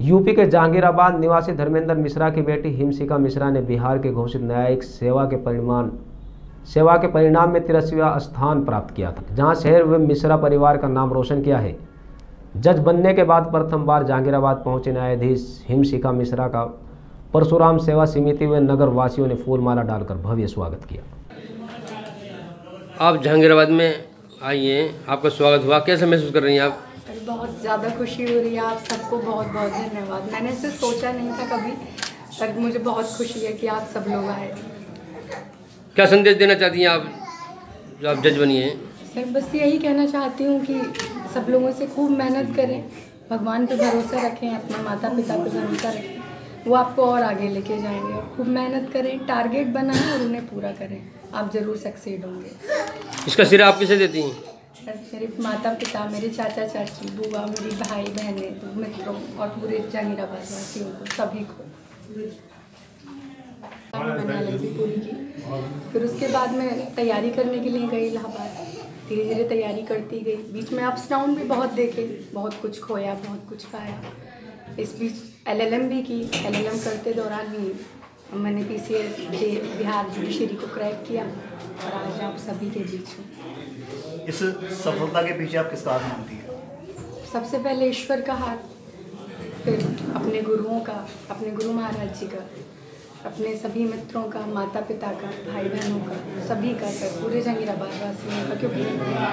UP के जहांगीराबाद निवासी धर्मेंद्र मिश्रा की बेटी हिमशिका मिश्रा ने बिहार के घोषित न्यायिक सेवा के परिणाम, सेवा के परिणाम में तिरसवा स्थान प्राप्त किया था, जहाँ शहर व मिश्रा परिवार का नाम रोशन किया है। जज बनने के बाद प्रथम बार जहांगीराबाद पहुँचे न्यायाधीश हिमशिका मिश्रा का परशुराम सेवा समिति व नगर वासियों ने फूलमाला डालकर भव्य स्वागत किया। आप जहांगीराबाद में आई आपका स्वागत हुआ। कैसे महसूस कर रही हैं आप? बहुत ज़्यादा खुशी हो रही है। आप सबको बहुत बहुत धन्यवाद। मैंने इसे सोचा नहीं था कभी पर मुझे बहुत खुशी है कि आप सब लोग आए। क्या संदेश देना चाहती हैं आप? जो आप जज बनी हैं सर बस यही कहना चाहती हूँ कि सब लोगों से खूब मेहनत करें। भगवान पे भरोसा रखें अपने माता पिता पे भरोसा रखें। वो आपको और आगे लेके जाएँगे। और खूब मेहनत करें टारगेट बनाएँ और उन्हें पूरा करें। आप ज़रूर सक्सेड होंगे। इसका सिर आप किसे देती हैं? मेरे माता पिता मेरे चाचा चाची बुआ मेरी भाई बहनें मित्रों और पूरे जहांगीराबाद वासियों को सभी को। पूरी की। फिर उसके बाद मैं तैयारी करने के लिए गई इलाहाबाद। धीरे धीरे तैयारी करती गई। बीच में अप्स डाउन भी बहुत देखे। बहुत कुछ खोया बहुत कुछ पाया। इस बीच एलएलएम भी की। एलएलएम करते दौरान ही मैंने पी सी बिहार जुडिशरी को क्रैक किया। और आज आप सभी के बीच हूँ इस सफलता के पीछे आप किसका हाथ मानती हैं? सबसे पहले ईश्वर का हाथ फिर अपने गुरुओं का अपने गुरु महाराज जी का अपने सभी मित्रों का माता पिता का भाई बहनों का सभी का सर पूरे जहांगीराबाद वासियों का क्योंकि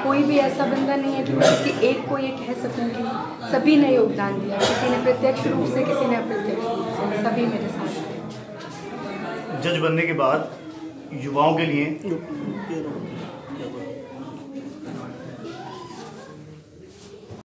कोई भी ऐसा बंदा नहीं है कि मैं किसी एक को ये कह सकूँ कि सभी ने योगदान दिया किसी ने प्रत्यक्ष रूप से किसी ने अप्रत्यक्ष रूप से सभी मेरे साथ जज बनने के बाद युवाओं के लिए